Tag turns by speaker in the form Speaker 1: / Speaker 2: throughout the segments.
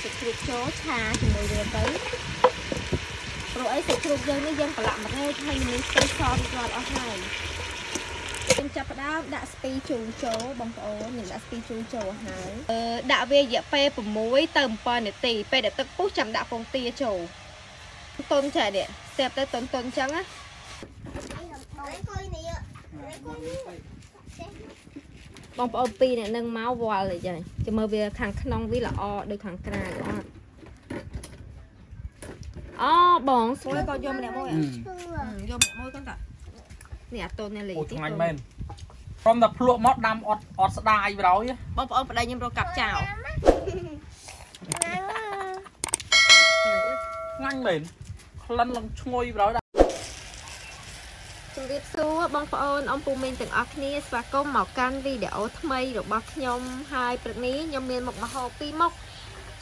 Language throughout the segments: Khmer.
Speaker 1: ដាក់សាច់ជ្រូកចូលឆាជាមួយវាទៅព្រោះអីសាច់ជ្រូកយើងនេះយើងប្រឡាក់ម្រេចហើយមានស្ពៃសរួចរាល់អស់ហើយខ្ញុំចាប់ផ្ដើមដាក់ស្ពីជូរចូលបងប្អូនខ្ញុំដាក់ស្ពីជូរចូលហើយអឺដាក់វារយៈពេល6ទៅ7នាទីពេលដែលទឹកពុះចាំដាក់ពងទាចូលតុនចានេះស្ទាបទៅតុនតុនអញ្ចឹងណា បងប្អូនពីរអ្នកនឹងមកវល់អីចឹងចាំមើលវាខាងក្នុងវាល្អដូចខាងក្រៅអត់អូបងស្រួយក៏យកម្នាក់មួយអ่ะយកម្នាក់មួយគាត់តានេះអាតូននេះលេ
Speaker 2: អូ
Speaker 1: ទី
Speaker 2: ឆ្ងាញ់មែនព្រមតែភ្លក់មកដាំអត់អត់ស្ដាយប្រយ
Speaker 1: បងប្អូនប្តីខ្ញុំរកកាប់ចោល
Speaker 2: ឆ្ងាញ់មែនក្លិនឡើងឈ្ងុយប្រយដែ រ
Speaker 1: ជំរាបសួរបងប្អូនអ៊ំពូមីងទាំងអស់គ្នាស្វាគមន៍មកកាន់វីដេអូថ្មីរបស់ខ្ញុំហើយព្រឹកនេះខ្ញុំមានមុខម្ហូបពីរមុខ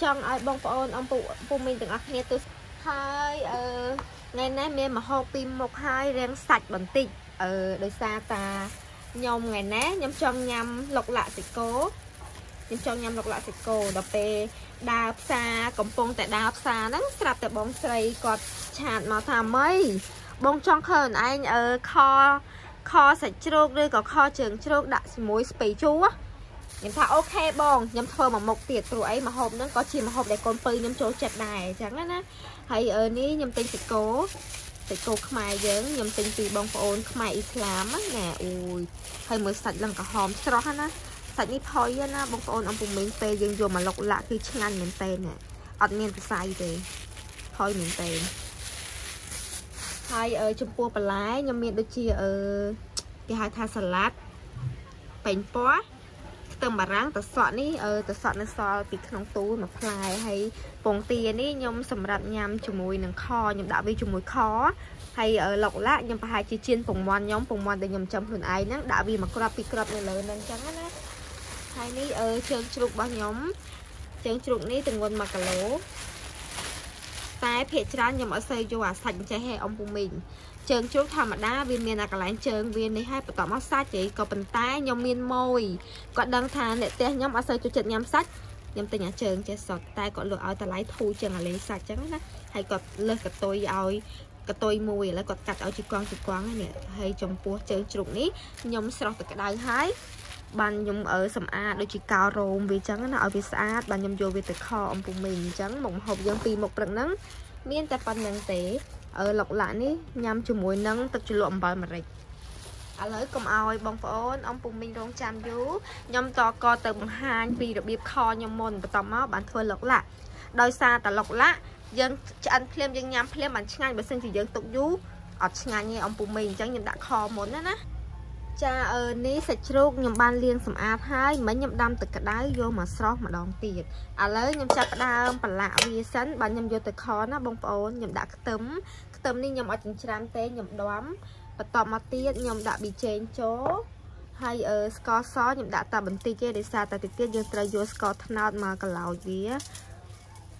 Speaker 1: ចង់ឲ្យបងប្អូនអ៊ំពូពូមីងទាំងអស់គ្នាទស្សហើយអឺថ្ងៃនេះមានម្ហូបពីរមុខហើយរៀងសាច់បន្តិចអឺដោយសារតាខ្ញុំថ្ងៃនេះខ្ញុំចង់ញ៉ាំលុកឡាក់សិកោខ្ញុំចង់ញ៉ាំលុកឡាក់សិកោដល់ពេលដើរផ្សារកំពុងតែដើរផ្សារហ្នឹងស្រាប់តែបងស្រីគាត់ឆាតមកថាម៉េច បងចង់ឃើញឯងអឺខខសាច់ជ្រូកឬក៏ខជើងជ្រូកដាក់ជាមួយស្ពៃជូរខ្ញុំថាអូខេបងខ្ញុំធ្វើមួយមុខទៀតព្រោះអីម្ហូបហ្នឹងក៏ជាម្ហូបដែលកូនពៅខ្ញុំចូលចិត្តដែរអញ្ចឹងណាហើយអឺនេះខ្ញុំទិញសាច់គោសាច់គោខ្មែរយើងខ្ញុំទិញពីបងប្អូនខ្មែរអ៊ីស្លាមណាអូយហើយមើលសាច់ឡើងក្រហមស្រស់ណាសាច់នេះផុយណាបងប្អូនអំពុំមីងពេលយើងយកមកលុកលាក់គឺឆ្ងាញ់មែនតើអត់មានសរសៃទេផុយមែនតើ ហើយចំពោះបន្លែខ្ញុំមានដូចជាអឺគេហៅថាសាឡាត់ប៉េងប៉ោះខ្ទឹមបារាំងតសក់នេះអឺតសក់នៅសល់ពីក្នុងទូមួយផ្លែហើយពងទានេះខ្ញុំសម្រាប់ញ៉ាំជាមួយនឹងខខ្ញុំដាក់វាជាមួយខហើយឡុកឡាក់ខ្ញុំប្រហែលជាជៀនពងមាន់ខ្ញុំពងមាន់ដែលខ្ញុំចំខ្លួនឯងហ្នឹងដាក់វាមួយគ្រាប់ពីរគ្រាប់នៅលើហ្នឹងអញ្ចឹងណាហើយនេះអឺជើងជ្រូករបស់ខ្ញុំជើងជ្រូកនេះទម្ងន់1គីឡូ តែភាកច្រើនខ្ញុំអត់សូវយកអាសាច់ចេះហេអំពុំមីងជើងជ្រូកធម្មតាវាមានអាកន្លែងជើងវានេះហើយបន្ទាប់មកសាច់ទេក៏ប៉ុន្តែខ្ញុំមានម៉ួយគាត់ដឹងថាអ្នកផ្ទះខ្ញុំអត់សូវចូលចិត្តញ៉ាំសាច់ខ្ញុំទិញអាជើងចេះសតតែគាត់លក់ឲ្យតម្លៃធូរជាងអាលេសាច់ចឹងណាហើយគាត់លើសកតុយឲ្យកតុយមួយឥឡូវគាត់កាត់ឲ្យជាកងជាកងនេះហើយចំពោះជើងជ្រូកនេះខ្ញុំស្រោះទឹកក្តៅហើយ បានខ្ញុំអឺសម្អាតដូចជាកោរោមវាចឹងណាឲ្យវាស្អាតបានខ្ញុំយកវាទៅខអំពុំមីងអញ្ចឹងមុខម្ហូបយើងពីរមុខព្រឹកហ្នឹងមានតែប៉ុណ្្នឹងទេអឺលុកឡាក់នេះញ៉ាំជាមួយនឹងទឹកជ្រលក់អំបិលម្រេចឥឡូវកុំឲ្យបងប្អូនអំពុំមីងរងចាំយូរខ្ញុំតកទៅបង្ហាញពីរបៀបខខ្ញុំមុនបន្តមកបានធ្វើលុកឡាក់ដោយសារតែលុកឡាក់យើងឆ្អិនភ្លាមយើងញ៉ាំភ្លាមបានឆ្ងាញ់បើមិនជាយើងទុកយូរអត់ឆ្ងាញ់ទេអំពុំមីងអញ្ចឹងខ្ញុំដាក់ខមុនណាណា ចាអឺនេះសាច់ជ្រូកខ្ញុំបានលាងសម្អាតហើយមិញខ្ញុំដាំទឹកក្តៅយកមកស្រោះម្ដងទៀតឥឡូវខ្ញុំចាប់ផ្ដើមប្រឡាក់វាសិនបាទខ្ញុំយកទៅខណាបងប្អូនខ្ញុំដាក់ខ្ទឹមខ្ទឹមនេះខ្ញុំអត់ចិញ្ច្រាំទេខ្ញុំដំ បន្ទាប់មកទៀតខ្ញុំដាក់ប៊ីចេងចូលហើយអឺស្ករសខ្ញុំដាក់តែបន្តិចទេដោយសារតែតិចទៀតយើងត្រូវយកស្ករត្នោតមកកឡោចវា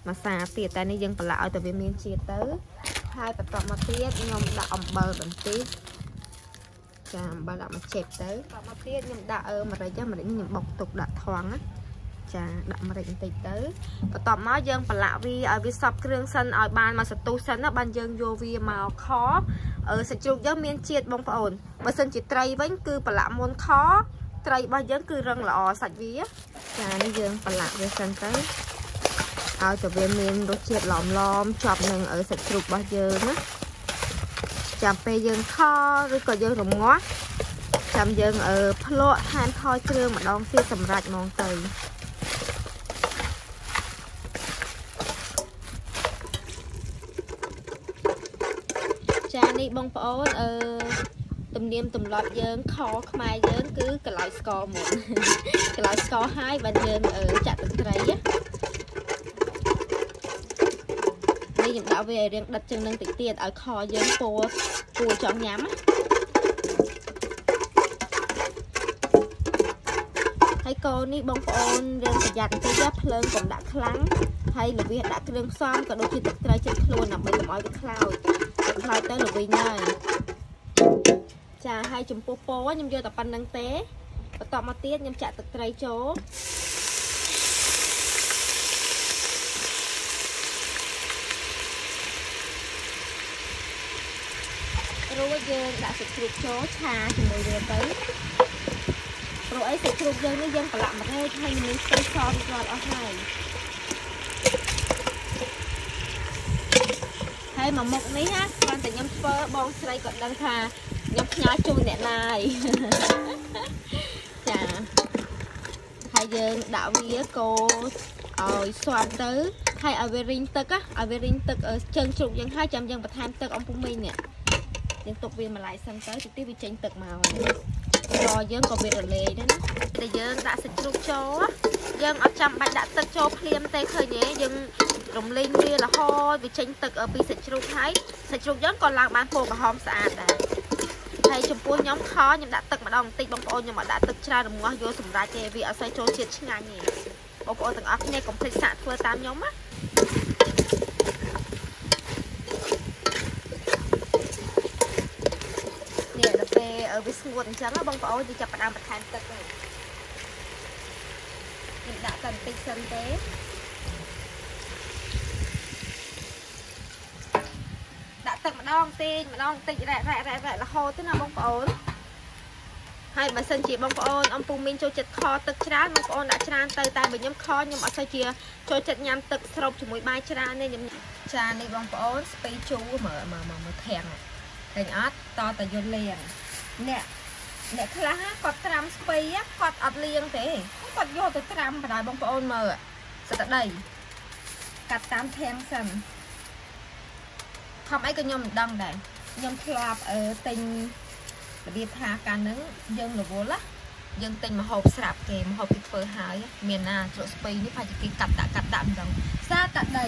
Speaker 1: មកសាទៀតតែនេះយើងប្រឡាក់ឲ្យតែវាមានជាតិទៅ ហើយបន្ទាប់មកទៀតខ្ញុំដាក់អំបិលបន្តិច ចាអំបិលដាក់មកចេបទៅបន្ទាប់មកទៀតខ្ញុំដាក់អឺម្រេចម្រេចនេះខ្ញុំបុកទុកដាក់ថងណាចាដាក់ម្រេចបន្តិចទៅបន្ទាប់មកយើងប្រឡាក់វាឲ្យវាសប់គ្រឿងសិនឲ្យបានមកសន្ទុះសិនណាបានយើងយកវាមកខអឺសាច់ជ្រូកយើងមានជាតិបងប្អូនបើសិនជាត្រីវិញគឺប្រឡាក់មុនខត្រីរបស់យើងគឺរឹងល្អសាច់វាចានេះយើងប្រឡាក់វាសិនទៅឲ្យតែវាមានរសជាតិឡំឡំជាប់នឹងសាច់ជ្រូករបស់យើងណា ចាំពេលយើងខឬក៏យើងរងាស់ចាំយើងអឺភ្លក់ហានថយគ្រឿងម្ដងទៀតសម្រាប់ហ្មងទៅចានេះបងប្អូនអឺទំនៀមទម្លាប់យើងខខ្មែរយើងគឺកន្លោយស្ករមុនកន្លោយស្ករហើយបានយើងចាក់ទឹកត្រីណា នេះខ្ញុំដាក់វាឲ្យរៀងដិតជាងនឹងតិចទៀតឲ្យខយើងពោពោចង់ញ៉ាំហើយកូននេះបងប្អូនរៀងប្រយ័ត្នបន្តិចភ្លើងកុំដាក់ខ្លាំងហើយល្វីសដាក់គ្រឿងផ្សំក៏ដូចជាទឹកត្រីចិត្តខ្លួនដើម្បីកុំឲ្យវាខ្លោចខ្លោចទៅល្វីហើយចាហើយចំពោះពោខ្ញុំយកតែប៉ុណ្្នឹងទេបន្ទាប់មកទៀតខ្ញុំចាក់ទឹកត្រីចូល រួច យើងដាក់សាច់ជ្រូកចូលឆាជាមួយវាទៅព្រោះអីសាច់ជ្រូកយើងនេះយើងប្រឡាក់ម្រេចហើយមានស្ទឹងសរួចរាល់អស់ហើយហើយមកមុខនេះណាគ្រាន់តែខ្ញុំធ្វើបងស្រីក៏ដឹងថាខ្ញុំផ្ញើជូនអ្នកណាយចាហើយយើងដាក់វាកូរឲ្យស្វាប់ទៅហើយឲ្យវារីងទឹកឲ្យវារីងទឹកជើងជ្រូកយើងហើយចាំយើងបន្ថែមទឹកអំពុះមីងនេះ យើងទុកវាមួយឡែកសិនទៅទីទីវាចេញទឹកមករយើងក៏វារលាយដែរណាតែយើងដាក់សាច់ជ្រូកចូលយើងអត់ចាំបាច់ដាក់ទឹកចូលភ្លាមទេឃើញទេយើងរំលីងវារហូតវាចេញទឹកពីសាច់ជ្រូកហើយសាច់ជ្រូកយើងក៏ឡើងបានពណ៌ក្រហមស្អាតដែរហើយចំពោះខ្ញុំខខ្ញុំដាក់ទឹកម្ដងបន្តិចបងប្អូនខ្ញុំអត់ដាក់ទឹកច្រើនរងាស់យកសម្រាប់ទេវាអត់សូវចូលជាតិឆ្ងាញ់ទេបងប្អូនទាំងអស់គ្នាកុំភ្លេចសាកធ្វើតាមខ្ញុំណានេះ ដល់ពេលវាស្ងួតអញ្ចឹងបងប្អូនយើងចាប់ផ្ដើមបន្ថែមទឹកហើយខ្ញុំដាក់តែបន្តិចសិនទេដាក់ទឹកម្ដងតិចម្ដងតិចរ៉ែរ៉ែរ៉ែរ៉ែរហូតទៅណាបងប្អូនហើយបើសិនជាបងប្អូនអំពូមីងចូលចិត្តខទឹកច្រើនបងប្អូនដាក់ច្រើនទៅតែបើខ្ញុំខខ្ញុំអត់សូវជាចូលចិត្តញ៉ាំទឹកស្រូបជាមួយបាយច្រើនទេខ្ញុំចានេះបងប្អូនស្ពៃជូរមើលមើលមើលធាំងឃើញអត់តតយន់លៀង អ្នកអ្នកខ្លះគាត់ត្រាំស្ពៃគាត់អត់លៀងទេគាត់យកទៅត្រាំបណ្ដោយបងប្អូនមើលសត្វដីកាត់តាមធាំងសិនខំអីក៏ខ្ញុំមិនដឹងដែរខ្ញុំធ្លាប់អឺទិញរបៀបថាកាលហ្នឹងយើងរវល់ណាយើងទិញមហូបស្រាប់គេមហូបគេធ្វើហើយមានណាជ្រក់ស្ពៃនេះប្រហែលជាគេកាត់ដាក់កាត់ដាក់ម្ដងសាតាដី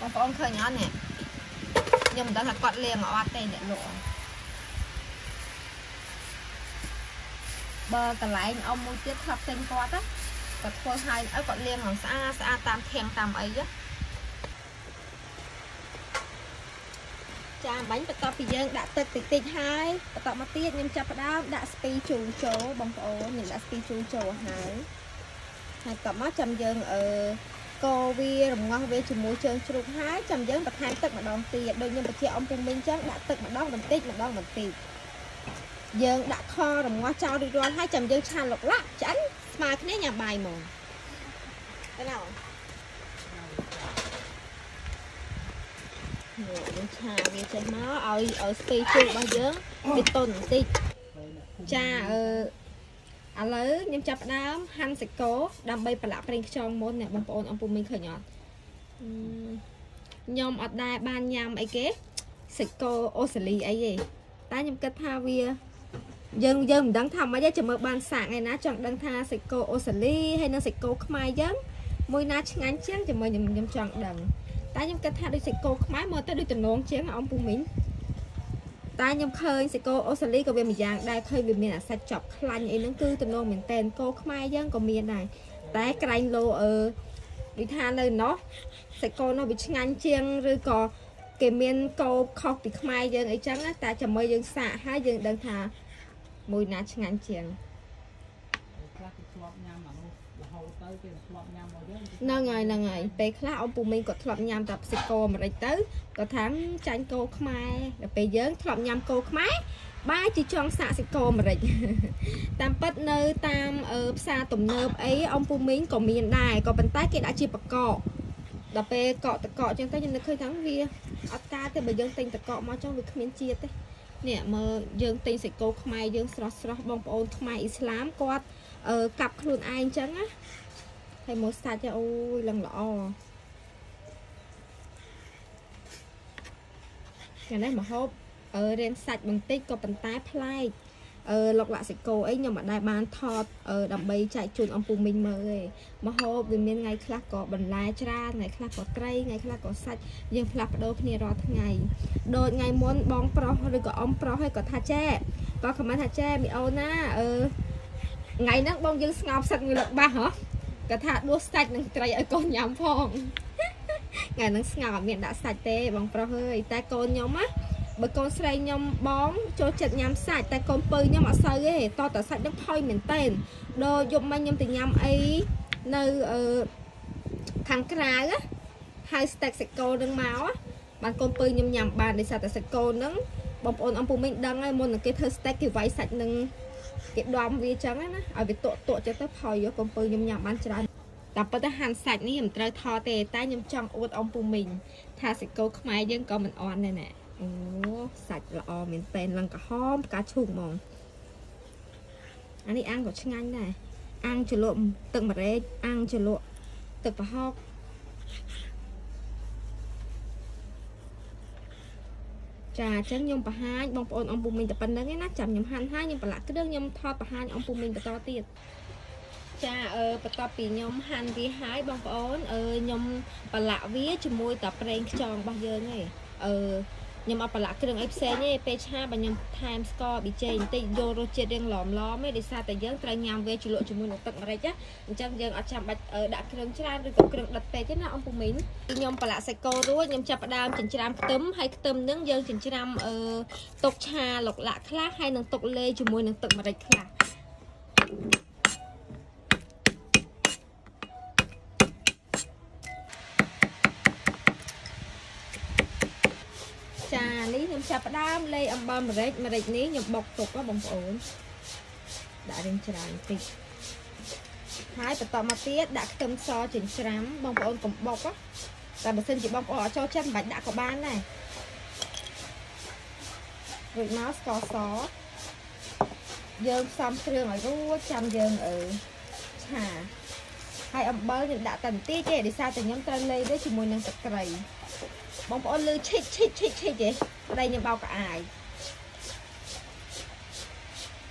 Speaker 1: បងប្អូនឃើញអត់នេះខ្ញុំមិនដឹងថាគាត់លាងអត់ទេអ្នកលក់ បើកន្លែងអ៊ំមួយទៀតធ្លាប់ទិញគាត់ណាគាត់ធ្វើឲ្យឲ្យគាត់លាងឲ្យស្អាតស្អាតតាមធាងតាមអីណាចាបាញ់បន្ទាប់ពីយើងដាក់ទឹកតិចតិចហើយបន្ទាប់មកទៀតខ្ញុំចាប់ផ្ដើមដាក់ស្ពីជូរចូលបងប្អូនខ្ញុំដាក់ស្ពីជូរចូលហើយហើយបន្ទាប់មកចាំយើងអឺកូរវារងាស់វាជាមួយជើងជ្រូកហើយចាំយើងបន្ថែមទឹកម្ដងទៀតដូចខ្ញុំបញ្ជាក់អំពុំមីងចឹងដាក់ទឹកម្ដងបន្តិចម្ដងបន្តិច យើងដាក់ខរងាស់ចោលរួចរាល់ហើយចាំយើងឆាលុកឡាក់ឆ្អិនស្មើគ្នាញ៉ាំបាយហ្មងទៅណាយើងឆាវាចេះមកឲ្យឲ្យស្ពៃជូររបស់យើងវាទន់បន្តិចចាអឺឥឡូវខ្ញុំចាប់ផ្ដើមហាន់សាច់គោដើម្បីប្រឡាក់ប្រេងខ្យងមុនអ្នកបងប្អូនអំពុំមីងឃើញអត់ខ្ញុំអត់ដែរបានញ៉ាំអីគេសាច់គោអូស្ត្រាលីអីទេតែខ្ញុំគិតថាវា យើងយើងមិនដឹងថាម៉េចទេចាំមើលបានសាកថ្ងៃណាចង់ដឹងថាសាច់គោអូស្ត្រាលីហើយនិងសាច់គោខ្មែរយើងមួយណាឆ្ងាញ់ជាងជាមួយខ្ញុំខ្ញុំចង់ដឹងតែខ្ញុំគិតថាដូចសាច់គោខ្មែរមើលទៅដូចតំណងជាងអំពូមីងតែខ្ញុំឃើញសាច់គោអូស្ត្រាលីក៏វាមួយយ៉ាងដែរឃើញវាមានអាសាច់ចប់ខ្លាញ់អីហ្នឹងគឺតំណងមែនតែនគោខ្មែរយើងក៏មានដែរតែក្រែងលោអឺដូចថានៅណោះសាច់គោនោះវាឆ្ងាញ់ជាងឬក៏គេមានកោបខុសពីខ្មែរយើងអីចឹងតែចាំមើលយើងសាកហើយយើងដឹងថា មួយណាឆ្ងាញ់ជាងខ្លះគេធ្លាប់ញ៉ាំអានោះរហូតទៅគេធ្លាប់ញ៉ាំមកយើងហ្នឹងហើយហ្នឹងហើយពេលខ្លះអ៊ំពូមីងគាត់ធ្លាប់ញ៉ាំតែផ្សិកគោអាមេរិកទៅគាត់ថាចាញ់គោខ្មែរដល់ពេលយើងធ្លាប់ញ៉ាំគោខ្មែរបាយជាចង់សាកសិកោអាមេរិកតាមពិតនៅតាមផ្សារទំនើបអីអ៊ំពូមីងក៏មានដែរក៏ប៉ុន្តែគេដាក់ជាបកកដល់ពេលកក់តកកអញ្ចឹងទៅខ្ញុំនឹកឃើញថាវាអត់ការទេបើយើងទិញតកកមកចង់វាគ្មានជាតិទេ នេះមើលយើងទិញសាច់គោខ្មែរយើងស្រស់ស្រស់បងប្អូនខ្មែរអ៊ីស្លាមគាត់អឺកាប់ខ្លួនឯងអញ្ចឹងណាហើយមើលសាច់អូយឡើងល្អយ៉ាងនេះមកហូបអឺរៀងសាច់បន្តិចក៏ប៉ុន្តែប្លែក អឺលុកលាក់សិកោអីខ្ញុំមិនដែលបានថតអឺដើម្បីចែកជូនអំពូមីងមើលទេមហូបវាមានថ្ងៃខ្លះក៏បន្លែច្រើនថ្ងៃខ្លះក៏ត្រីថ្ងៃខ្លះក៏សាច់យើងផ្លាស់ប្ដូរគ្នារាល់ថ្ងៃដូចថ្ងៃមុនបងប្រុសឬក៏អ៊ំប្រុសហើយក៏ថាចែក៏ខមមិនថាចែមីអូនណាអឺថ្ងៃហ្នឹងបងយើងស្ងោបសាច់មួយលឹកបាសហ៎គាត់ថាដួសសាច់នឹងត្រីឲ្យកូនញ៉ាំផងថ្ងៃហ្នឹងស្ងោបអត់មានដាក់សាច់ទេបងប្រុសអើយតែកូនខ្ញុំណា បើកូនស្រីខ្ញុំបងចូលចិត្តញ៉ាំសាច់តែកូនពៅខ្ញុំអត់សូវទេតតសាច់នឹងផុយមែនតែនដល់យប់មិញខ្ញុំទៅញ៉ាំអីនៅអឺខាងក្រៅហើយ steak សាច់គោនឹងមកបានកូនពៅខ្ញុំញ៉ាំបានដោយសារតែសាច់គោហ្នឹងបងប្អូនអំពូមីងដឹងហើយមុននឹងគេធ្វើ steak គេវាយសាច់នឹងគេដំវាចឹងណាឲ្យវាតក់តក់ចឹងទៅផុយយកកូនពៅខ្ញុំញ៉ាំបានច្រើនតែប៉ុន្តែហាន់សាច់នេះមិនត្រូវថតទេតែខ្ញុំចង់អួតអំពូមីងថាសាច់គោខ្មែរយើងក៏មិនអន់ដែរណា អូសាច់ល្អមែនតែនឡើងក្រហមផ្កាឈូកហ្មងអានេះអាំងក៏ឆ្ងាញ់ដែរអាំងជ្រលក់ទឹកម្រេចអាំងជ្រលក់ទឹកប្រហុកចាអញ្ចឹងខ្ញុំបង្ហាញបងប្អូនអំពូមីងតែប៉ុណ្្នឹងឯណាចាំខ្ញុំហាន់ហើយខ្ញុំប្រឡាក់គ្រឿងខ្ញុំថតបង្ហាញអំពូមីងបន្តទៀតចាអឺបន្ទាប់ពីខ្ញុំហាន់វាហើយបងប្អូនអឺខ្ញុំប្រឡាក់វាជាមួយតែប្រេងខ្យងរបស់យើងឯងអឺ ខ្ញុំអត់ប្រឡាក់គ្រឿងអីផ្សេងទេពេលឆាបើខ្ញុំថែមស្ករប៊ីចេងបន្តិចយករសជាតិរៀងឡំឡំទេដោយសារតែយើងត្រូវញ៉ាំវាជ្រលក់ជាមួយនឹងទឹកម្រេចណាអញ្ចឹងយើងអត់ចាំបាច់ដាក់គ្រឿងច្រើនឬក៏គ្រឿងដិតពេកទេណាអំពូមីងខ្ញុំប្រឡាក់សាច់គោរួចខ្ញុំចាប់ផ្ដើមចិញ្ច្រាំខ្ទឹមហើយខ្ទឹមនឹងយើងចិញ្ច្រាំអឺទុកឆាលុកលាក់ខ្លះហើយនឹងទុកលេជាមួយនឹងទឹកម្រេចខ្លះចា ខ្ញុំចាប់ផ្ដើមលេអំបិលម្រេចម្រេចនេះខ្ញុំបុកទុកបងប្អូនដាក់រៀងច្រើនតិចហើយបន្តមកទៀតដាក់ខ្ទឹមសចិញ្ច្រាំបងប្អូនកុំបុកតែបើសិនជាបងប្អូនអត់ចូលចិត្តមិនបាច់ដាក់ក៏បានដែររួចមកស្ករសយើងផ្សំគ្រឿងឲ្យរួចចាំយើងអឺឆាហើយអំបិលយើងដាក់តែបន្តិចទេដោយសារតែខ្ញុំត្រូវលេវាជាមួយនឹងទឹកត្រីបងប្អូនលឺឈិចឈិចឈិចឈិចទេ ប្តីខ្ញុំបោកកអាយ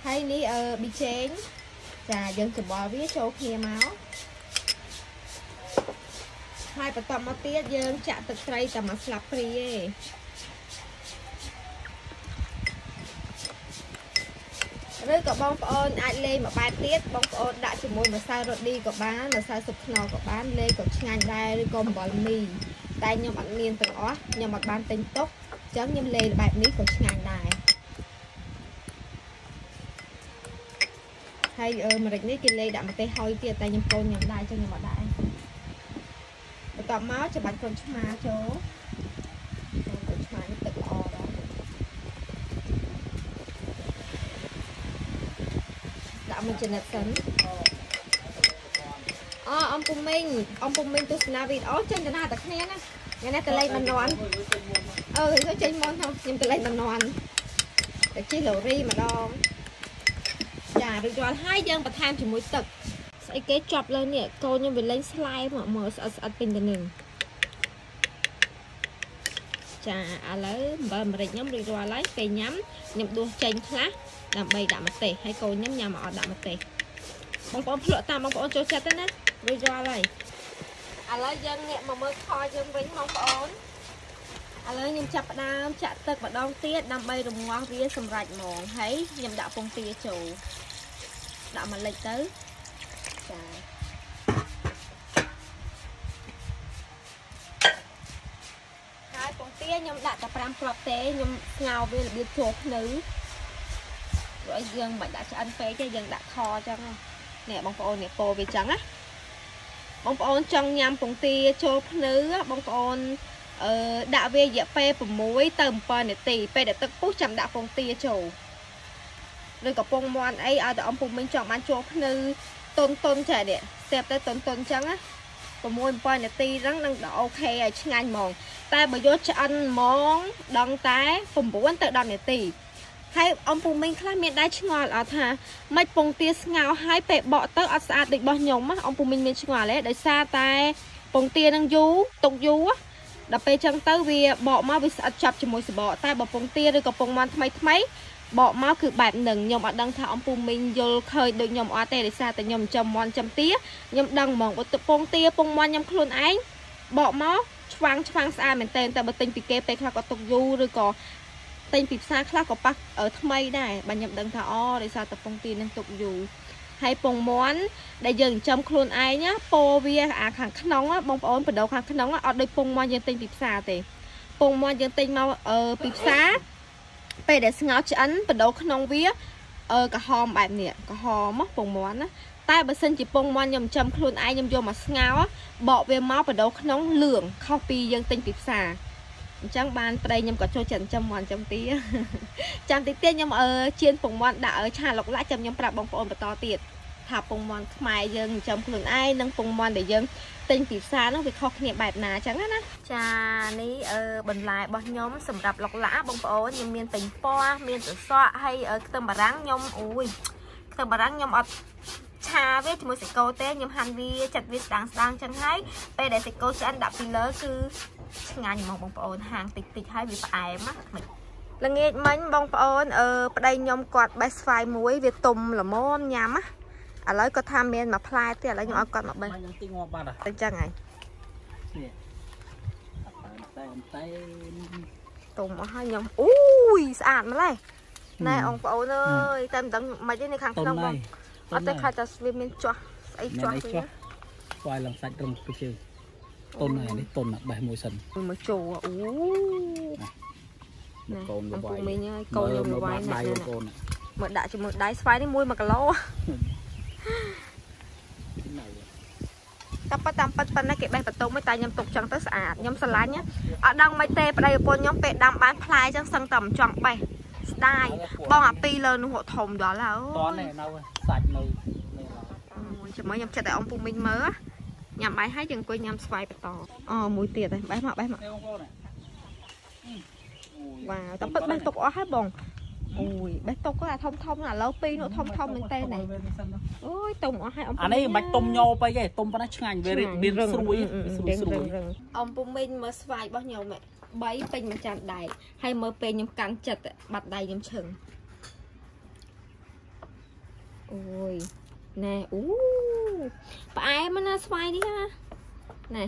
Speaker 1: ហើយនេះអឺប៊ីចេងចាយើងច្បល់វាចូលគ្នាមកហើយបន្តមកទៀតយើងចាក់ទឹកត្រីតែមួយស្លាបព្រាទេឬក៏បងប្អូនអាចលេងមួយបែបទៀតបងប្អូនដាក់ជាមួយម្សៅរ៉ូឌីក៏បានម្សៅស៊ុបខ្នុរក៏បានលេងក៏ឆ្ងាញ់ដែរឬក៏អំបិលមីតែខ្ញុំអត់មានទាំងអស់ខ្ញុំអត់បានទិញទុកអញ្ចឹងខ្ញុំលេងបែបនេះក៏ឆ្ងាញ់ដែរហើយអឺម្រេចនេះគេលេងដាក់ម្ទេសហុយទៀតតែខ្ញុំកូនខ្ញុំដែរអញ្ចឹងខ្ញុំអត់ដាក់បន្ទាប់មកច្បាច់កូនឆ្មាចូលកូនឆ្មានេះទឹកល្អដែរដាក់មួយចំណិតសិនអូអំពុំមីងអំពុំមីងទស្សនាវីដេអូចេញទៅណាតែគ្នាណា ថ្ងៃនេះទៅលេងមិននន់អឺទៅចេញមកខ្ញុំទៅលេងមិននន់ទៅជិះឡូរីម្ដងចារួចរាល់ហើយយើងបន្ថែមជាមួយទឹកស្អីគេចប់លើនេះកូនខ្ញុំវាលេងស្លែមកមើលស្អិតស្អិតពេញទៅនឹងចាឥឡូវអំបិលអាមេរិកខ្ញុំរួចរាល់ហើយពេលញ៉ាំខ្ញុំដួសចេញខ្លះដើម្បីដាក់ម្ទេសហើយកូនខ្ញុំញ៉ាំមកអត់ដាក់ម្ទេសបងប្អូនភ្លក់តាមបងប្អូនចូលចិត្តទេណារួចរាល់ហើយ ឥឡូវយើងងាកមកមើលខយើងវិញបងប្អូនឥឡូវខ្ញុំចាប់ផ្ដើមចាក់ទឹកម្ដងទៀតដើម្បីរងាស់វាសម្រាប់ហ្មងហើយខ្ញុំដាក់ពងទាចូលដាក់មួយលិចទៅចាហើយពងទាខ្ញុំដាក់តែ5គ្រាប់ទេខ្ញុំស្ងោរវារបៀបចូលភ្នៅព្រោះយើងមិនដាក់ឆ្អិនពេកទេយើងដាក់ខអញ្ចឹងនេះបងប្អូននេះពោវាអញ្ចឹងណា បងប្អូនចង់ញ៉ាំពងទាចូលភ្នៅបងប្អូនអឺដាក់វារយៈពេល6ទៅ7នាទីពេលដែលទឹកពុះចាំដាក់ពងទាចូលឬកំពង់មាន់អីឲ្យតែអំពុំមិញចង់បានចូលភ្នៅតុនតុនចានេះស្ទាបទៅតុនតុនអញ្ចឹងណា6 7នាទីហ្នឹងនឹងអូខេហើយឆ្ងាញ់ហ្មងតែបើយកឆ្អិនហ្មងដល់តែ9ទៅ10នាទី ហើយអំពូមីងខ្លះមានដែរឆ្ងល់អត់ថាមិនពងទាស្ងោហើយពេលបកទៅអត់ស្អាតដូចរបស់ខ្ញុំអំពូមីងមានឆ្ងល់ទេដោយសារតែពងទានឹងយូរទុកយូរដល់ពេលចឹងទៅវាបកមកវាស្អិតចាប់ជាមួយសបកតែបើពងទាឬក៏ពងមាន់ថ្មីថ្មីបកមកគឺបែបនឹងខ្ញុំអត់ដឹងថាអំពូមីងយល់ឃើញដូចខ្ញុំអត់ទេដោយសារតែខ្ញុំចំមាន់ចំទាខ្ញុំដឹងហ្មងបើទឹកពងទាពងមាន់ខ្ញុំខ្លួនឯងបកមកឆ្វាំងឆ្វាំងស្អាតមែនតើតែបើទិញពីគេពេលខ្លះក៏ទុកយូរឬក៏ ទិញពីផ្សារខ្លះក៏ប៉ះថ្មីដែរបើខ្ញុំដឹងថាអូដោយសារតែពងទានឹងទុកយូរហើយពងមាន់ដែលយើងចិញ្ចឹមខ្លួនឯងពោវាអាខាងក្នុងបងប្អូនបដោខាងក្នុងអត់ដូចពងមាន់យើងទិញពីផ្សារទេពងមាន់យើងទិញមកពីផ្សារពេលដែលស្ងោរឆ្អិនបដោក្នុងវាអឺក្រហមបែបនេះក្រហមពងមាន់ណាតែបើសិនជាពងមាន់ខ្ញុំចិញ្ចឹមខ្លួនឯងខ្ញុំយកមកស្ងោរបកវាមកបដោក្នុងលឿងខុសពីយើងទិញពីផ្សារ អញ្ចឹងបានប្តីខ្ញុំក៏ចូលចិត្តចិញ្ចឹមមាន់ចិញ្ចឹមទីចាំតិចទៀតខ្ញុំអឺជៀនពងមាន់ដាក់ឆាឡុកឡាក់ចាំខ្ញុំប្រាប់បងប្អូនបន្តទៀតថាពងមាន់ខ្មែរយើងចិញ្ចឹមខ្លួនឯងនិងពងមាន់ដែលយើងទិញពីផ្សារហ្នឹងវាខុសគ្នាបែបណាអញ្ចឹងណាចានេះអឺបន្លែរបស់ខ្ញុំសម្រាប់ឡុកឡាក់បងប្អូនខ្ញុំមានពេញពណ៌មានសសក់ហើយខ្ទឹមបារាំងខ្ញុំអូយខ្ទឹមបារាំងខ្ញុំអត់ឆាវាជាមួយសាច់គោទេខ្ញុំហាន់វាចាត់វាស្ដាងស្ដាងចឹងហើយពេលដែលសាច់គោឆ្អិនដាក់ពីលើគឺ ឆ្ងាញ់ហ្មងបងប្អូនហាងតិចតិចហើយវាផ្អែមណាមិនល្ងាចមិញបងប្អូនអឺប្តីខ្ញុំគាត់បេះស្វាយមួយវាទុំល្មមញ៉ាំណាឥឡូវគាត់ថាមានមួយផ្លែទៀតឥឡូវខ្ញុំឲ្យគាត់មកបេះ
Speaker 2: ខ្ញុំទីងាប់បាត់ហ่ะ
Speaker 1: អញ្ចឹងហើយ
Speaker 2: នេះតែតែ
Speaker 1: ទុំអស់ហើយខ្ញុំអូយស្អាតម្ល៉េះណែបងប្អូនអើយតែមិនដឹងមិនទេនៅខាង
Speaker 2: តុន
Speaker 1: ក្នុងប
Speaker 2: ហើ
Speaker 1: ង
Speaker 2: យ
Speaker 1: អត់តែខាត់តែវាមានចាស់ស្អី
Speaker 2: មាន
Speaker 1: ចាស់
Speaker 2: អី
Speaker 1: វិញ
Speaker 2: ចុះស្វាយឡើងសាច់ត្រឹមពីជើង តុនហើយនេះតុនអាបេះមួយសិន
Speaker 1: មួយចូលអូណែ
Speaker 2: កូន
Speaker 1: អំ
Speaker 2: វា
Speaker 1: ពូ
Speaker 2: យ
Speaker 1: មីងហើយកូនខ្ញុំវាយ
Speaker 2: ដៃ
Speaker 1: ណែ
Speaker 2: បងប្អូន
Speaker 1: មើលដាក់ជាមួយដៃស្វាយនេះ1គីឡូតែប៉ាតាមប៉ាត់ប៉ុណ្ណេះគេបេះបន្ទុំមិនតែខ្ញុំទុកចឹងទៅស្អាតខ្ញុំស្រឡាញ់ណាអត់ដឹងមិនទេប្តីប្រពន្ធខ្ញុំពេលដាំបានផ្លែចឹងសឹងតែមិនចង់បេះស្ដាយបងអាពីរលើនោះធំដល់ហើយ
Speaker 2: តននេះនៅសាច់នៅនេះឡើយ
Speaker 1: អូយចាំមើលខ្ញុំចិត្តតែអំពូមីងមើល ញ៉ាំបាយហើយយើងអង្គុយញ៉ាំស្វាយបន្តអូមួយទៀតឯងបេះមកបេះមក
Speaker 2: នេះបងប្អូន
Speaker 1: វ៉ាវតែពិតបេះទុកអស់ហើយបងអូយបេះទុកក៏អាធំធំណាឥឡូវពីរនោះធំធំមែនតើណែអូយទុំអស់ហើយអំពូ
Speaker 2: អានេះមិនបាច់ទុំញោពេកទេទុំប៉ុណ្ណាឆ្ងាញ់វាមានស្រួយស្រួយស្រួយ
Speaker 1: អំពូមីងមើលស្វាយរបស់ខ្ញុំ3ពេញមួយចានដែកហើយមើលពេលខ្ញុំកាន់ចិត្តបាត់ដៃខ្ញុំឈឹងអូយ ណែអូផ្អែមណាស្វាយនេះណាណែ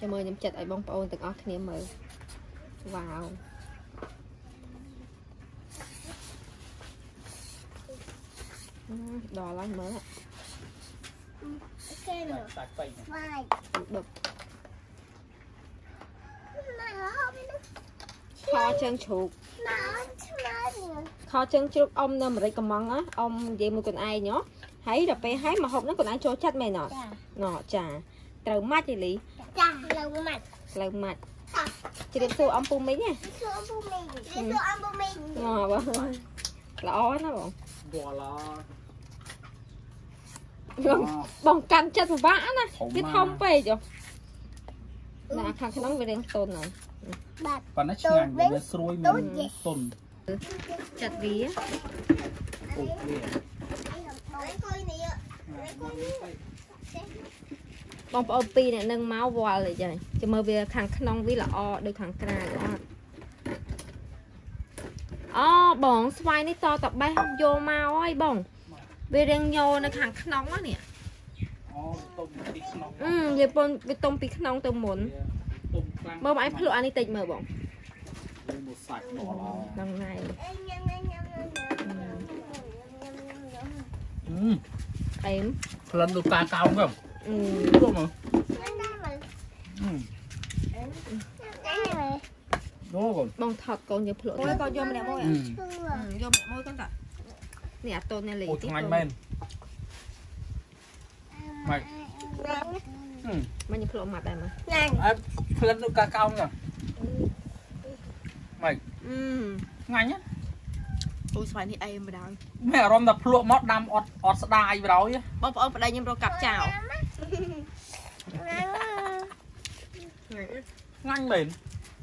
Speaker 1: ចាំមើលខ្ញុំចិត្តឲ្យបងប្អូនទាំងអស់គ្នាមើលវ៉ាវដល់ហើយមើល
Speaker 3: cái nữa
Speaker 2: សាច់ពេញ
Speaker 3: vai
Speaker 1: ដប់
Speaker 3: mà không nó
Speaker 1: ខជើងជ្រូក
Speaker 3: mà nó nữa
Speaker 1: ខជើងជ្រូកអ៊ំនៅអាមេរិកកំងណាអ៊ំនិយាយមួយខ្លួនឯងហ៎ហើយដល់ពេលហើយមកហូបហ្នឹងខ្លួនឯងចូលចិត្តមែនអត់
Speaker 3: chà
Speaker 1: ណ៎ចាត្រូវម៉ាច់ឯលី
Speaker 3: chà lâu mặt
Speaker 1: ផ្លូវម៉ាច់ជ្រាបសួរអ៊ំពូមីងណា
Speaker 3: cái số ông bố mình cái số ông bố mình
Speaker 1: ណ៎បងល្អណាបង
Speaker 2: វល់ឡ
Speaker 1: បងបងកាន់ចិត្តពិបាកណា
Speaker 2: ធំ
Speaker 1: វាធំពេកចុះ ណាខាងក្នុងវារៀងតូនហើយ
Speaker 3: bạc
Speaker 2: ប៉ុណ្ណាឆ្ងាញ់វាស្រួយមានទុន
Speaker 1: ចិត្តវា
Speaker 2: ពុកវា
Speaker 3: lấy coi nè lấy coi nè
Speaker 1: បងប្អូនពីរអ្នកនឹងមកវល់អីចឹងចាំមើលវាខាងក្នុងវាល្អដូចខាងក្រៅអត់អូបងស្វាយនេះតតបេះយកមកហើយបង វារៀងញោនៅខាងក្នុងហ្នឹងនេះ
Speaker 2: អូ ទុំទីក្នុង
Speaker 1: អឺវាពនវាទុំពីក្នុងទៅមុន
Speaker 2: ទុំខ្លាំង
Speaker 1: មើលបងឯងភ្លក់អានេះតិចមើលបង
Speaker 2: មួយសាច់ដល់ឡ
Speaker 1: ហ្នឹងហើយ
Speaker 3: nhâm nhâm nhâm nhâm nhâm
Speaker 2: អឺ
Speaker 1: អេម
Speaker 2: ក្លិនដូចការកោងហ្នឹង
Speaker 1: អឺ
Speaker 2: ព្រោះមក
Speaker 3: nhâm đây mà
Speaker 2: អឺ
Speaker 3: đây mà
Speaker 2: អូកូន
Speaker 1: បងថតកូនយើងភ្លក់មួយកូនយកម្នាក់មួយ
Speaker 2: អឺ
Speaker 3: chưa
Speaker 1: យកម្នាក់មួយកូនតានេះអាតូននេះលេ
Speaker 2: អូឆ្ងាញ់មែន Mày.
Speaker 3: nè
Speaker 2: អឺ
Speaker 1: មកខ្ញុំភ្លក់ម៉ាត់ដែរមក
Speaker 3: nè
Speaker 2: អើក្លិនដូចការកោងហ្នឹងម៉េច
Speaker 1: អឺ
Speaker 2: ឆ្ងាញ់ណា
Speaker 1: អូស្វាយនេះអេមបណ្ដោយ
Speaker 2: មានអារម្មណ៍ថាភ្លក់មកដាំអត់អត់ស្ដាយបរោយ
Speaker 1: បងប្អូនប្តីខ្ញុំរកកាប់ចោល
Speaker 2: ឆ្ងាញ់មែន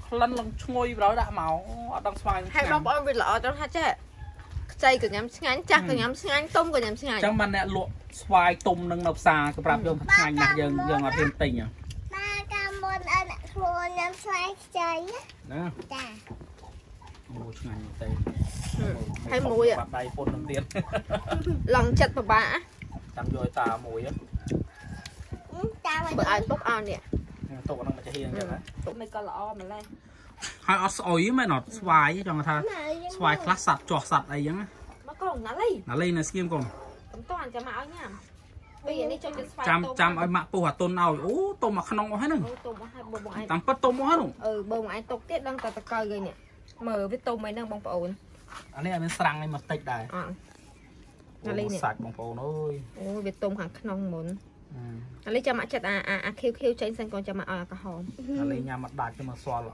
Speaker 2: ក្លិនឡើងឈ្ងុយបរោយដាក់មកអត់ដឹងស្វាយ
Speaker 1: ហើយបងប្អូនវាល្អត្រង់ថាចេះ ខ្ចីក៏ញ៉ាំឆ្ងាញ់ចាស់ក៏ញ៉ាំឆ្ងាញ់ទុំក៏ញ៉ាំឆ្ងាញ់
Speaker 2: អញ្ចឹងបានអ្នកលក់ស្វាយទុំនឹងនៅផ្សារក៏ប្រាប់យើងថាឆ្ងាញ់ណាស់យើងយើងអត់ហ៊ានទិញ
Speaker 3: ba cam bôn ân luôn nhâm xoay chơi
Speaker 2: ណា
Speaker 3: chà
Speaker 2: អូឆ្ងាញ់មែនទេ
Speaker 1: ហើយមួយ
Speaker 2: បាត់ដៃពុននឹងទៀត
Speaker 1: ឡងចិត្តពិបាក
Speaker 2: ចាំយកឲ្យតាមួយ
Speaker 3: chà mà
Speaker 1: បើឲ្យទុកឲ្យនេះ
Speaker 2: ទុកហ្នឹងមកចាហៀងអញ្ចឹងណា
Speaker 1: ទុកមិនក៏ល្អម្ល៉េះ
Speaker 2: ហើយអត់ស្អុយមែនអត់ស្វាយចង់ថាស្វាយខ្លះសัตว์ចោះសัตว์អីចឹង
Speaker 1: មកកូនណាលី
Speaker 2: ណាលេងនៅស្គៀមកូន
Speaker 1: មិនតន់ចាំមកឲ្យញ៉ាំពីនេះចូលចិត្តស្វាយ
Speaker 2: ចាំចាំឲ្យម៉ាក់ពុះអាតុនឲ្យអូទុំមកក្នុងអស់ហើយហ្នឹង
Speaker 1: អូទុំមកឲ្យបងបងឯង
Speaker 2: តាមពិតទុំមកហើយហ្នឹង
Speaker 1: អឺបងបងឯងទុកទៀតដឹងតែតកៅគេនេះមើលវាទុំអីហ្នឹងបងប្អូន
Speaker 2: អានេះអត់មានស្រាំងឯមកតិចដែរ
Speaker 1: អត់ ណាលេងនេះ
Speaker 2: សាច់បងប្អូនអើយ
Speaker 1: អូវាទុំខាងក្នុងមុន ឥឡូវចាំមកចិត្តអាអាអាខៀវខៀវចេញសិនកូនចាំមកឲ្យអាក្រហម
Speaker 2: ឥឡូវញ៉ាំមកដាច់ទៅមកសល់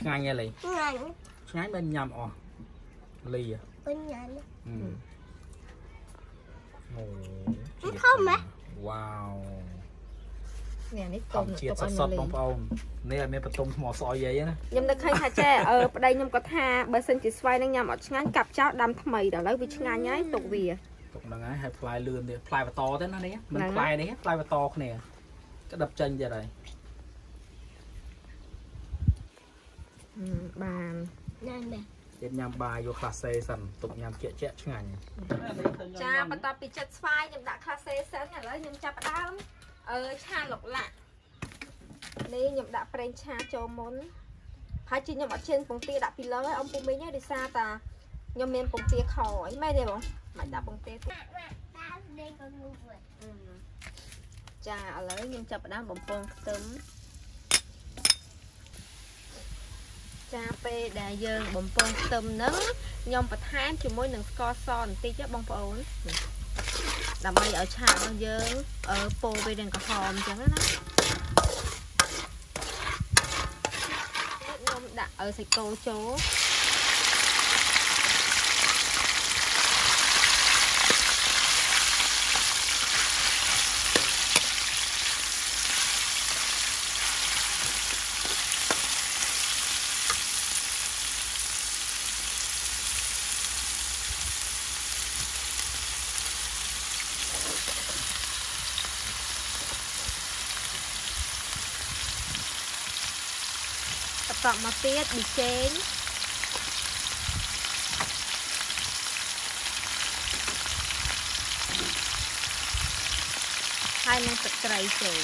Speaker 2: ឆ្ងាញ់ហ៎លី
Speaker 3: ងាញ់
Speaker 2: ឆ្ងាញ់មិនញ៉ាំអស់លីហ៎
Speaker 3: ពេញញ៉ាំ
Speaker 2: អូ
Speaker 3: ធំហ៎
Speaker 2: វ៉ាវ
Speaker 1: នេះនេះ
Speaker 2: ធ
Speaker 1: កូន
Speaker 2: ម្មជាតិ
Speaker 1: ទុក
Speaker 2: សុ
Speaker 1: ឲ្យ
Speaker 2: ទ្ធ
Speaker 1: មក
Speaker 2: សុទ្ធបងប្អូននេះអត់មានបន្ទុំថ្មស្អុយអីណា
Speaker 1: ខ្ញុំនឹកឃើញថាចេះអឺប្តីខ្ញុំក៏ថាបើសិនជាស្វាយនឹងញ៉ាំអត់ឆ្ងាញ់កាប់ចោលដាំថ្មីដល់ឥឡូវវាឆ្ងាញ់ហើយទុកវា
Speaker 2: ទុកហ្នឹងហើយហើយផ្លែលឿនទៀតផ្លែបន្តទេណានេះមិន
Speaker 1: ហ្នឹង
Speaker 2: ផ្លែនេះផ្លែបន្តគ្នាក្តឹបចេញទៀតហើយ
Speaker 1: ហឹម បាន
Speaker 3: ញ៉ាំដែរ
Speaker 2: ទៀតញ៉ាំបាយយកក្លាសេសិនទុកញ៉ាំជាក់ជាក់ឆ្ងាញ់
Speaker 1: ចាបន្ទាប់ពីចិត្តស្វាយខ្ញុំដាក់ខ្លះសេសិនឥឡូវខ្ញុំចាប់ផ្ដើមអឺឆាលុកឡាក់នេះខ្ញុំដាក់ប្រេងឆាចូលមុនហើយជាខ្ញុំអត់ជិនពងទាដាក់ពីលើហើយអ៊ំពុំមីងហើយដោយសារតាខ្ញុំមានពងទាខអីមែនទេបងមិនដាក់ពងទាទៀត
Speaker 3: ដាក់ដេកក៏ងូវិញ
Speaker 1: ចាឥឡូវខ្ញុំចាប់ផ្ដើមបំពងខ្ទឹម ចាពេលដែលយើងបំពងខ្ទឹមហ្នឹងខ្ញុំបន្ថែមជាមួយនឹងស្ករសបន្តិចណាបងប្អូនដើម្បីឲ្យឆារបស់យើងអឺពោវានឹងក្រហមអញ្ចឹងណាខ្ញុំដាក់ឲ្យសាច់គោចូល បន្ទាប់មកទៀតប៊ីចេងហើយនឹងទឹកត្រីចូល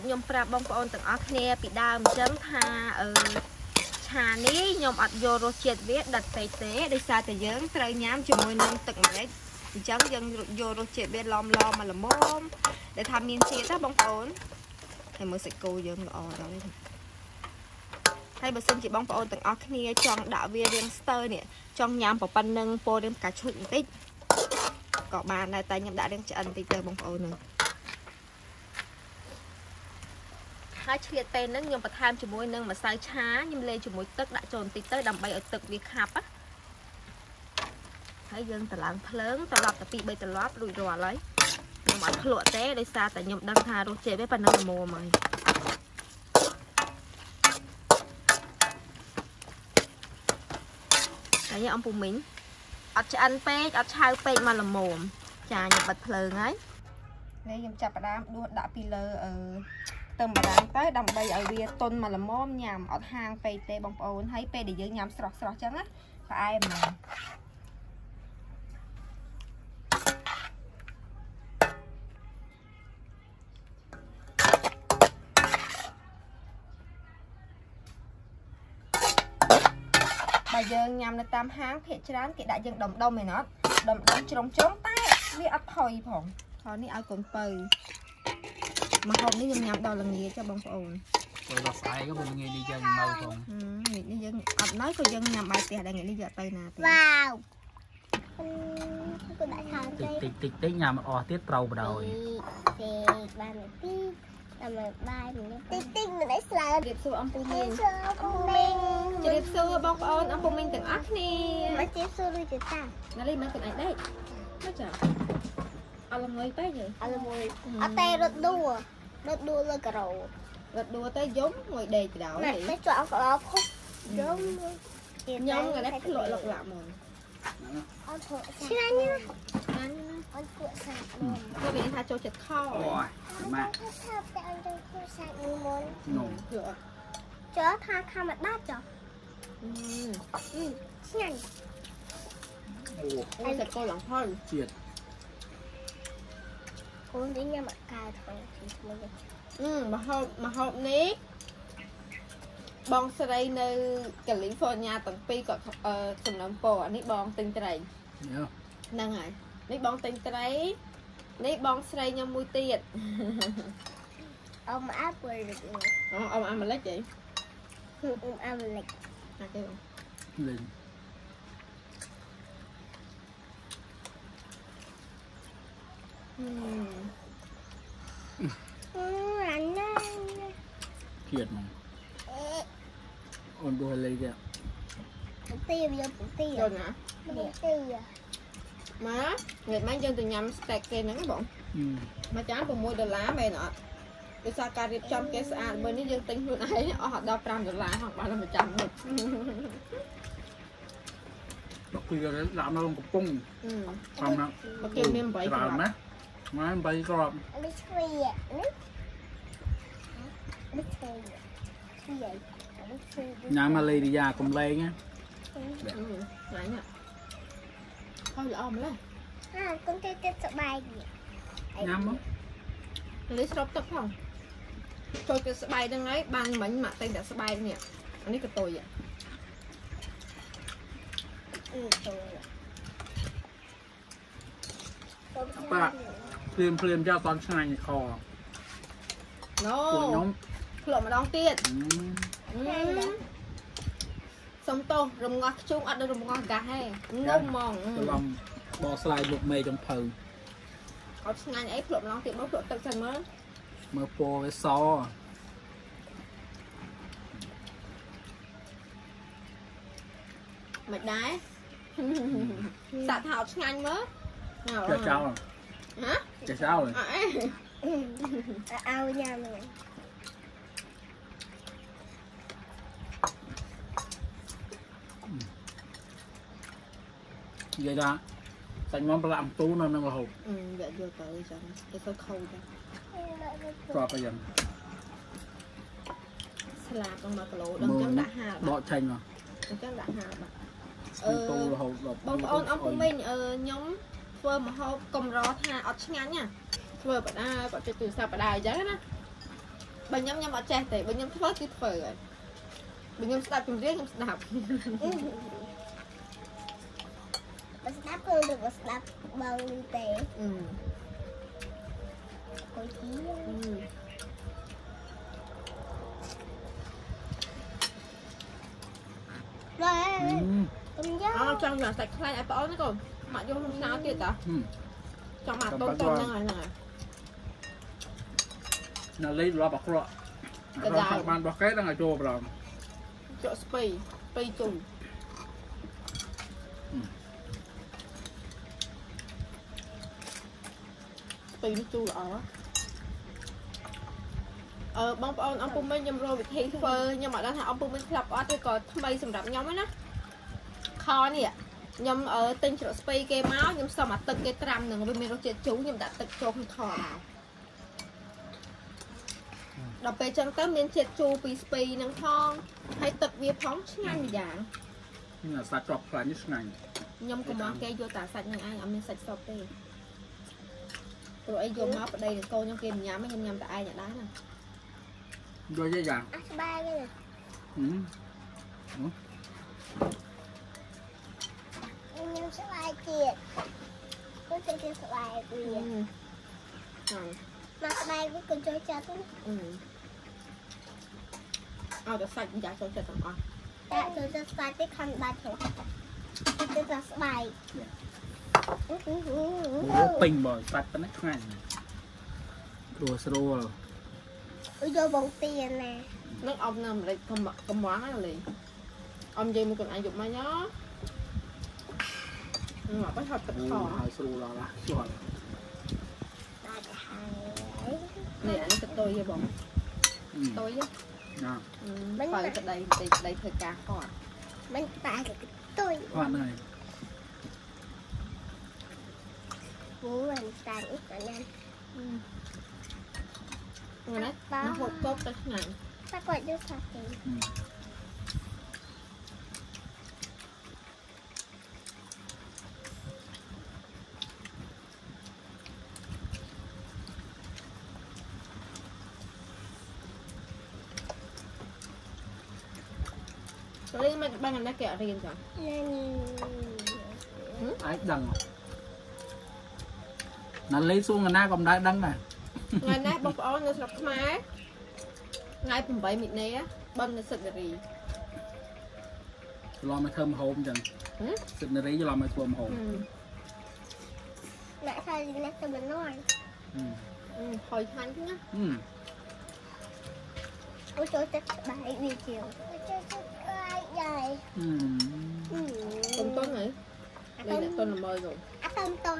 Speaker 1: ដូចខ្ញុំប្រាប់បងប្អូនទាំងអស់គ្នាពីដើមអញ្ចឹងថាអឺឆានេះខ្ញុំអត់យករសជាតិវាដិតពេកទេដោយសារតែយើងត្រូវញ៉ាំជាមួយនឹងទឹកម្រេចអញ្ចឹងយើងយករសជាតិវាឡំឡំមកល្មមដែលថាមានជាតិណាបងប្អូនហើយមើលសាច់គោយើងល្អដល់នេះហើយបើសិនជាបងប្អូនទាំងអស់គ្នាចង់ដាក់វារៀងស្ទើរនេះចង់ញ៉ាំប្រប៉ុណ្្នឹងពោរៀងផ្កាឈូកបន្តិចក៏បានដែរតែខ្ញុំដាក់រៀងឆ្អិនបន្តិចទៅបងប្អូនហ្នឹង ហើយឆ្លៀតពេលហ្នឹងខ្ញុំបន្ថែមជាមួយនឹងម្សៅឆាខ្ញុំលេជាមួយទឹកដាក់ចូលបន្តិចទៅដើម្បីឲ្យទឹកវាខាប់ណាហើយយើងត្រឡើងភ្លើងត្រឡប់ទៅ2 3ត្រឡប់រួចរាល់ហើយខ្ញុំអត់ភ្លក់ទេដោយសារតែខ្ញុំដឹងថារសជាតិវាប៉ុណ្ណឹងល្មមហើយហើយអំពូមីងអត់ឆ្អិនពេកអត់ឆៅពេកមកល្មមចាខ្ញុំបិទភ្លើងហើយនេះខ្ញុំចាប់ផ្ដើមដួសដាក់ពីលើអឺខ្ទឹមបារាំងទៅដើម្បីឲ្យវាទន់មកល្មមញ៉ាំអត់ហាងពេកទេបងប្អូនហើយពេលដែលយើងញ៉ាំស្រស់ស្រស់ចឹងណាផ្អែមហ្មងបើយើងញ៉ាំនៅតាមហាងភាគច្រើនគេដាក់យើងដុំដុំឯណោះដុំដុំជ្រុំជ្រុំតែវាអត់ផុយផងហើយនេះឲ្យកូនពៅ ម្ហូបនេះខ្ញុំញ៉ាំដល់ល្ងាចចាបងប្អូន
Speaker 2: ទៅដល់ស្អែកក៏មិនងាយនេះយើងនៅផង
Speaker 1: ហឹមងាកនេះយើងអត់នៅក៏យើងញ៉ាំបាយផ្ទះដែរងាកនេះយកទៅណាទេ
Speaker 3: វ៉ាវគឺដាក់ខាង
Speaker 2: តិ
Speaker 3: ទេ
Speaker 2: ចតិចតិចតិចញ៉ាំអស់ទៀតត្រូវបដ ாய்
Speaker 3: ទេបានទីតាមបាយនេះតិចតិចមិនអីស្លើត
Speaker 1: ជម្រាបសួរអំពូ
Speaker 3: ជិ
Speaker 1: មីះង
Speaker 3: សួរពុំមីង
Speaker 1: ជម្រាបសួរបងប្អូនអំពូមីងទាំងអស់គ្នា
Speaker 3: មកជិះសួរដូចជាតា
Speaker 1: ណាលីមកកូនឯងដេកមកចា អត់ល្ងុយទៅយើ
Speaker 3: អត់មួយអត់តែរត់ដួលរត់ដួលលើការ៉ូ
Speaker 1: រត់ដួលទៅយំងុយដេកទៅដល់
Speaker 3: ណែ
Speaker 1: ហី
Speaker 3: តែជាប់ក្បាលភុកយំ
Speaker 1: ខ្ញុំកណែភ្លក់លឹកឡាក់ហ្មង
Speaker 3: អត់ភក់ឆ្ងាញ់ណាស់
Speaker 1: ណាស់ណា
Speaker 3: អត់ភក់សាច់
Speaker 1: គឺវាថាចូលចិត្តខ
Speaker 2: អូយម៉ាក់
Speaker 3: ថាតែអត់ទៅភក់សាច់មួយមុន
Speaker 2: នោះ
Speaker 1: យកអត់
Speaker 3: ចើថាខំមកដាច់ចុះ
Speaker 1: អឺ
Speaker 3: ឆ្ងាញ់
Speaker 2: អូ
Speaker 1: អូសាច់គោឡងផល
Speaker 2: ជាតិ
Speaker 3: កូននេះញ៉ាំអកាយថងជាមួយ
Speaker 1: អឺមហូបមហូបនេះបងស្រីនៅកាលីហ្វ័រញ៉ាទាំងពីរគាត់អឺសំណុំពរអានេះបងទិញត្រី
Speaker 2: ញ៉ា
Speaker 1: ហ្នឹងហើយនេះបងទិញត្រីនេះបងស្រីខ្ញុំមួយទៀត
Speaker 3: អមអាប់វលិក
Speaker 1: អូអមអាម៉ាឡិចទេ
Speaker 3: អមអាប់វលិក
Speaker 1: ណាគេបង
Speaker 2: លេង
Speaker 1: ហឹម
Speaker 3: អូអាណា
Speaker 2: គៀតមកអូនដូចលេងទៀត
Speaker 3: ទីវាទី
Speaker 1: ចូលណា
Speaker 3: ទី
Speaker 1: មកថ្ងៃម៉េចយើងទៅញ៉ាំ steak គេហ្នឹងបង
Speaker 2: អឺ
Speaker 1: មួយចាន6ដុល្លារមែនអត់ដោយសារការរៀបចំគេស្អាតបើនេះយើងទិញខ្លួនឯងអស់ដល់5ដុល្លារហ្នឹងបានតែមួយចាំមុខ
Speaker 2: ដល់គឺដាក់នៅក្នុងកំប៉ុង
Speaker 1: ហឹម
Speaker 2: តាមណា
Speaker 1: បើគេមាន8គ្ច្រើ
Speaker 2: ន
Speaker 1: រាប់
Speaker 2: ណាស់មក8គ្រាប់
Speaker 3: នេះឈ្វីនេះនេះឈ្វីឈ្វីនេះឈ្វី
Speaker 2: ញ៉ាំម៉ាឡេរីយ៉ាកំឡែងណា
Speaker 1: ហឹមញ៉ាំញ៉ាំហើយល្អម្ល៉េះ
Speaker 3: អាកុំទៅទឹកសបាយនេះ
Speaker 2: ញ៉ាំមក
Speaker 1: នេះស្រូបទឹកផងចូលទៅស្បែក ហ្នឹងហើយបានមិញមកតែតែស្បែកនេះអានេះក៏តុយ
Speaker 3: អឺទៅ
Speaker 2: ភ្លាមភ្លាមចោលតន់ឆ្ងាញ់ខ
Speaker 1: ណូ
Speaker 2: ពួកខ្ញុំ
Speaker 1: ភ្លក់ម្ដងទៀត
Speaker 2: អឺ
Speaker 1: សុំទោសរំងាស់ខ្ជុងអត់ដូចរំងាស់កាសទេងុំហ្មង
Speaker 2: ច្រឡំបកស្លាយមុខមេចំភៅ
Speaker 1: អត់ឆ្ងាញ់អីភ្លក់ម្ដងទៀតមកភ្លក់ទឹកសិនមើល
Speaker 2: មើលពណ៌វាស
Speaker 1: មិនដែរសាក់ថាអត់ឆ្ងាញ់មើល
Speaker 2: ចេះចោល
Speaker 1: ហ៎
Speaker 2: ចេះចោល
Speaker 1: អត់អី
Speaker 3: ឲ្យញ៉ាំហ្នឹង
Speaker 2: និយាយថាសាច់ងំប្រឡាក់អំទូនៅនឹងរហូត
Speaker 1: អឺវាយកទៅចឹងទៅទៅខូចទៅ
Speaker 2: ស្រាប់ទៅយ៉ាង
Speaker 1: ស្លាបដល់1គីឡូដល់ចឹងដាក់ហាល
Speaker 2: ដកចេញមក
Speaker 1: អញ្ចឹងដាក់ហាលបាទ
Speaker 2: អំទូរហូតដល់
Speaker 1: បងប្អូនអង្គមិញអឺខ្ញុំ ធ្វើម្ហូបកម្រថាអត់ឆ្ងាញ់ណាធ្វើបដាគាត់ចិត្តទូរស័ព្ទបដាអញ្ចឹងណាបើខ្ញុំខ្ញុំអត់ចេះទេបើខ្ញុំធ្វើគឺធ្វើហើយបើខ្ញុំស្ដាប់ចម្រៀងខ្ញុំស្ដាប់
Speaker 3: បើស្ដាប់គឺទៅបើស្ដាប់បងនេះទេ
Speaker 1: អឺ
Speaker 3: កុយទី
Speaker 1: អឺ
Speaker 3: បាទ
Speaker 2: អឺ
Speaker 3: កុំយក
Speaker 1: អត់ចង់យកសាច់ខ្លាញ់ឲ្យបងអូនណាកូន មកយកក្នុងស្នោទៀតតា
Speaker 2: ហឹម
Speaker 1: ចង់មកតូនតូនហ្នឹងហើយហ្នឹងហើយ
Speaker 2: នៅលេងរាប់អាក្រក់អាក្រក់បានរបស់គេដល់ឲ្យចូលប្រង
Speaker 1: ជក់ស្ពៃស្ពៃជុំស្ពៃនេះជូរល្អអឺបងប្អូនអង្គពុំមិញខ្ញុំរកវិធីធ្វើខ្ញុំអត់ដឹងថាអង្គពុំមិញក្លាប់អត់ឬក៏ថ្មីសម្រាប់ខ្ញុំហ្នឹងណាខនេះ ខ្ញុំអឺទិញជ្រក់ស្ពៃគេមកខ្ញុំសុំអាទឹកគេត្រាំនឹងវាមានរសជាតិជូរខ្ញុំដាក់ទឹកចូលក្នុងខមកដល់ពេលចឹងទៅមានជាតិជូរពីស្ពៃនឹងផងហើយទឹកវាផងឆ្ងាញ់ម្យ៉ាង
Speaker 2: នេះសាច់ជាប់ខ្លាញ់នេះឆ្ងាញ់
Speaker 1: ខ្ញុំកុំឲ្យគេយកតែសាច់នឹងឯងអត់មានសាច់សពទេព្រោះអីយកមកប្តីនឹងកូនខ្ញុំគេមិនញ៉ាំទេខ្ញុំញ៉ាំតែឯងអត់ដែរណា
Speaker 2: យកយាយយ៉ាង
Speaker 3: អត់ស្បាយទេ
Speaker 2: ហឹម
Speaker 3: ស្បាយទៀតគូទៅទៅស្បាយវា
Speaker 1: អឺហើយ
Speaker 3: មកស្បាយវាគូចូលចិត្តណា
Speaker 1: អឺឲ្យតែសាច់ម្យ៉ាងចូលចិត្តទាំងអស់
Speaker 3: តែចូលចិត្តស្បាយទេខំបាច់ទៅទៅទៅស្បាយ
Speaker 2: អូពេញបើសាច់ប៉ុណ្ណេះឆ្ងាញ់ព្រោះស្រួល
Speaker 3: អ៊ុយយកបងទៀនណា
Speaker 1: នឹងអប់នៅអាមេរិកកំកំងហ្នឹងលេងអមនិយាយមួយកូនឯងយកមកញ៉ាមក បើថតទឹក
Speaker 2: អូ
Speaker 1: ខ
Speaker 2: ហើយស្រួលដល់ឡាជាប់
Speaker 3: បាទហើយ
Speaker 1: នេះអានេះទៅតុយទេបង
Speaker 2: អឺ
Speaker 1: តុយទេ
Speaker 2: ណា
Speaker 1: បើក្តីក្តីក្តីធ្វើការគាត់
Speaker 3: មិនតែទៅទុយ
Speaker 2: អត់ហើយ
Speaker 3: ពូមិនតែអ៊ុយណា
Speaker 1: ហ្នឹងណាមកហូបកបទៅឆ្ងាញ់
Speaker 3: តែគាត់យកសាទេ
Speaker 2: អឺ
Speaker 1: លេងមិន បានណាគេអត់រៀនចឹង
Speaker 3: nên
Speaker 2: អាចដឹងណាលេងសួងកណាក៏មិនដែរដឹងដែរ
Speaker 1: ថ្ងៃនេះបងប្អូននៅស្រុកខ្មែរថ្ងៃ8មិនិនាបិណ្ឌនៅសិទ្ធិរី
Speaker 2: ច្រឡំមកធ្វើម្ហូបអញ្ចឹង
Speaker 1: ហឹម
Speaker 2: សិទ្ធិនារីច្រឡំមកធ្វើម្ហូប
Speaker 3: mẹ thay đi nè cho mình nói
Speaker 2: ហឹម
Speaker 1: ហុយខាញ់ណា
Speaker 2: ហឹម
Speaker 3: ôi trời chắc bài đi chiều ôi trời chắc bài dài
Speaker 2: ហឹម
Speaker 1: តុនតុនហ៎លេងអ្នកតុនល្មើយទៅ
Speaker 3: à tôm tôm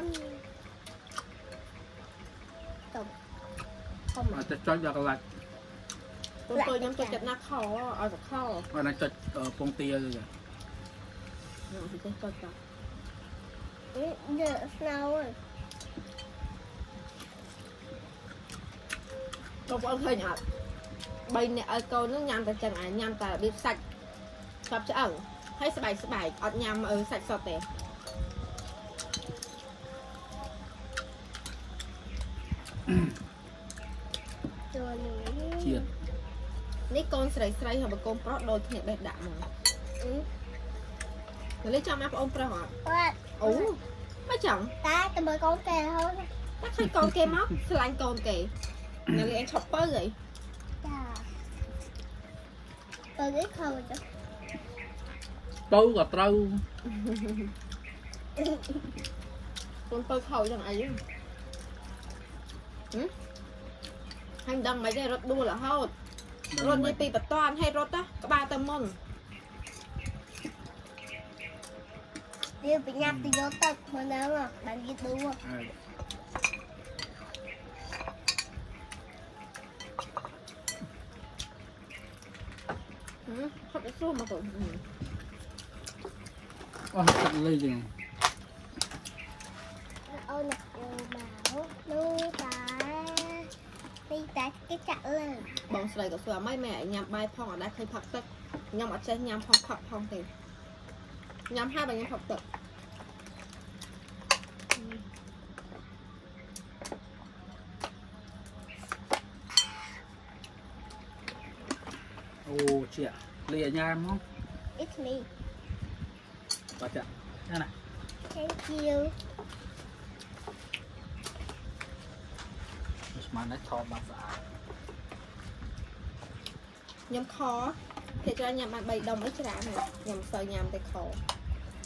Speaker 1: ខំ
Speaker 2: អត់ទៅចុចដល់កន្លាច់
Speaker 1: តុនតុនខ្ញុំចូលចិត្តណាស់ខោឲ្យតែខោ
Speaker 2: អត់ណាចុចពងទាទៅចា
Speaker 1: ខ្ញុំទៅចេះចូលតា
Speaker 3: giờ snow rồi
Speaker 1: បងប្អូនឃើញអត់3នាក់ឲ្យកូននឹងញ៉ាំតែចឹងអាញ៉ាំតែរបៀបសាច់ ស្បឆ្អឹងហើយស្បែកស្បែកអត់ញ៉ាំអឺសាច់សុទ្ធទេ
Speaker 3: rồi
Speaker 2: ជាតិ
Speaker 1: នេះកូនស្រីស្រីហើយបើកូនប្រុសដូចគ្នាបេះដាក់មក
Speaker 3: ừ
Speaker 1: ទៅលេងចាំអាប្អូនប្រុសអត់
Speaker 3: What?
Speaker 1: អូមកចឹង
Speaker 3: ta tụi mày con kè thôi
Speaker 1: តែឃើញកូនគេមកស្រឡាញ់កូនគេនៅលេងឆប់ពៅហី
Speaker 3: chà tôi biết không chứ
Speaker 2: ទៅក៏ត្រូវ
Speaker 1: កូនពៅខោចឹងអីហឹមហើយមិនដឹងមិនទេរត់ដួលរហូតរត់និយាយពីបតនហើយរត់ទៅក្បាលទៅមុន
Speaker 3: đi bị nhặt thì vô tật mà nếu mà bạn đi đúng không
Speaker 2: ហើយ
Speaker 1: ហឹមហត់ទៅសួរមកទៅហឹម
Speaker 2: អស់ទឹកលេងចឹង
Speaker 3: ôi nè bảo nuôi bà đi tạt cái chặt lên
Speaker 1: បងស្រីក៏សួរអម៉េចម៉ែឲ្យញ៉ាំបាយផងអត់ដែរឃើញផឹកទឹកញ៉ាំអត់ចេះញ៉ាំផងផឹកផងទេញ៉ាំហើយបើញ៉ាំផឹកទឹក
Speaker 2: អូជាលេងញ៉ាំហ្មង
Speaker 3: it's me
Speaker 2: បាទចាណាណា
Speaker 3: thank you
Speaker 2: ស្មានតែថតបានស្អាត
Speaker 1: ញ៉ាំខភាគច្រើនញ៉ាំបាន3ដុំអីច្រើនហើយញ៉ាំសូវញ៉ាំតែខ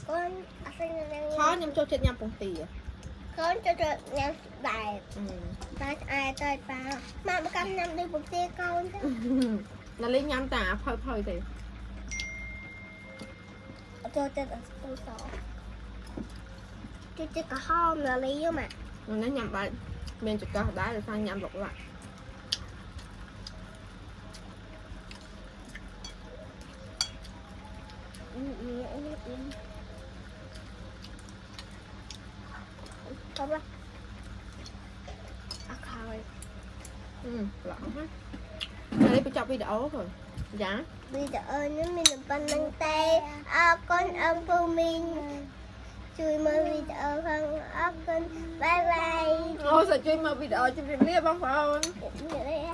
Speaker 3: con à, xin
Speaker 1: ខខ្ញុំចូលចិត្តញ៉ាំពងទា
Speaker 3: con cho cho nhà đại
Speaker 1: អឺ
Speaker 3: ta ai tới ba mà mà cầm năm đi một tia con chứ
Speaker 1: ណាលេងញ៉ាំតែអាផៅផៅទេ
Speaker 3: cho cho ở school số cho cho cả hôm là lý vô mà
Speaker 1: នៅនេះញ៉ាំបាយមានចង្កោះដែរដោយសារញ៉ាំលុកឡាក់
Speaker 3: ừ, ừ, ừ, ừ. không á à khỏi
Speaker 1: អឺឡក់ហ្នឹងណាលេងបញ្ចប់វីដេអូ thôi យ៉ា
Speaker 3: bây giờ ơi nó mình là ban năng tay à con ông phụ mình chui mà video không à con bye bye
Speaker 1: អូសាច់ជួយមកវីដេអូជម្រាបលាបងប្អូន
Speaker 3: Vậy đấy